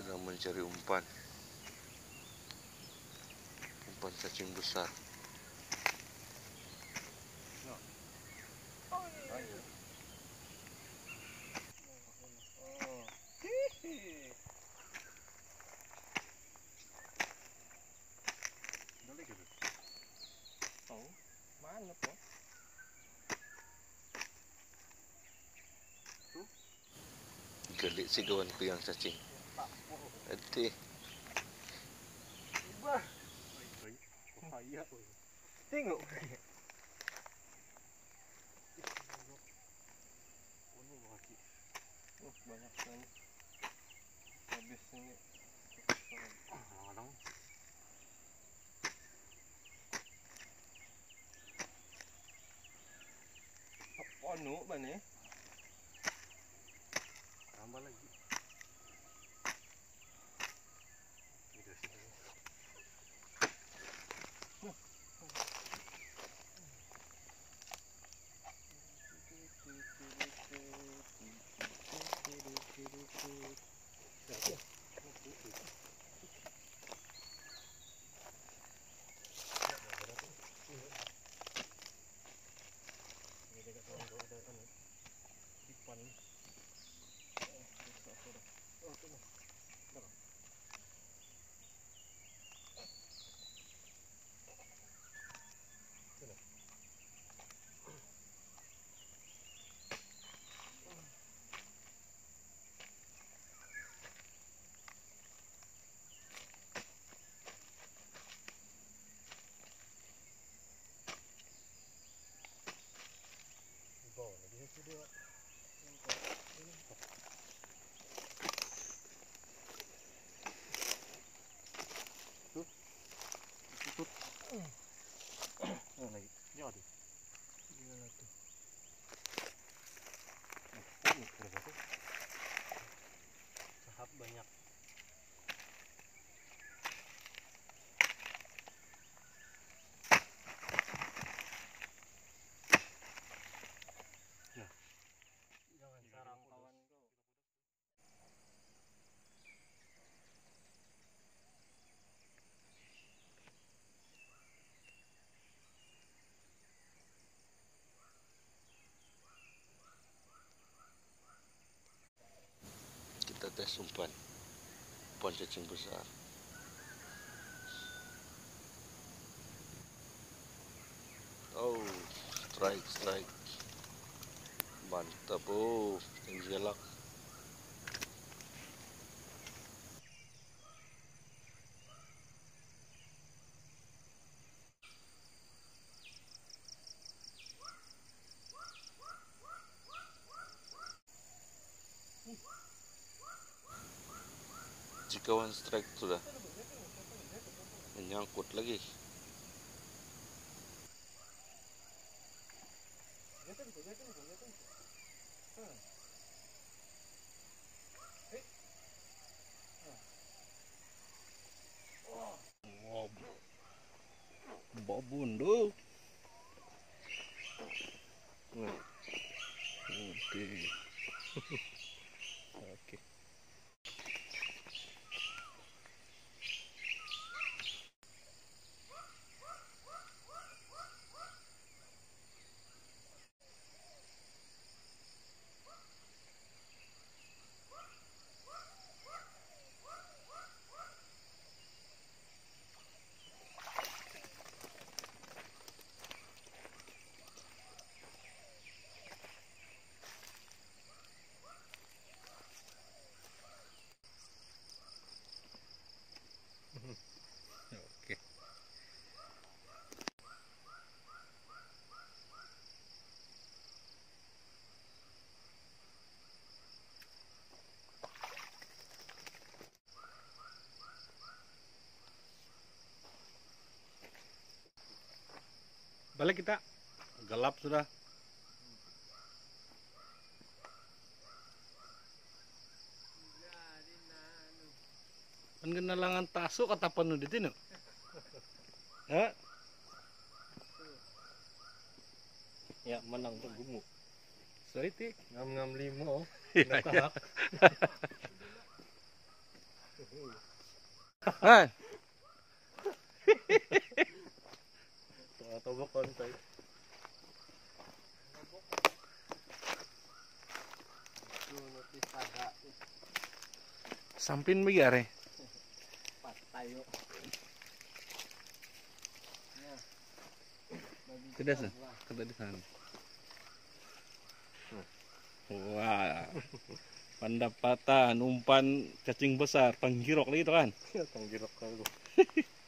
sedang mencari umpan umpan cacing besar mana po? gali sigawan ko yung cacing ati Bahaya. Tengok. Oh, banyak sekali. Habis ini. Ano ba ni? Tambah lagi. Tes umpan umpan cacing besar. Oh strike strike. Mantap oh. Yang jika one strike sudah menyangkut lagi Babundo. oke Oke. Oke. Balik kita. Gelap sudah. Kan kenalangan taso kata penuh di tino. Ha? Ya, menang tuh gemuk. So iti. Ngam-ngam limo. Iya, iya. Han. Tumatawag konti. Sunod is taga. Sampin mo gari. Patayo. Ya. Kata di sana. Wah. Pendapatan umpan cacing besar, penggirok lagi itu kan. Tanggirap ka ko. Mantap.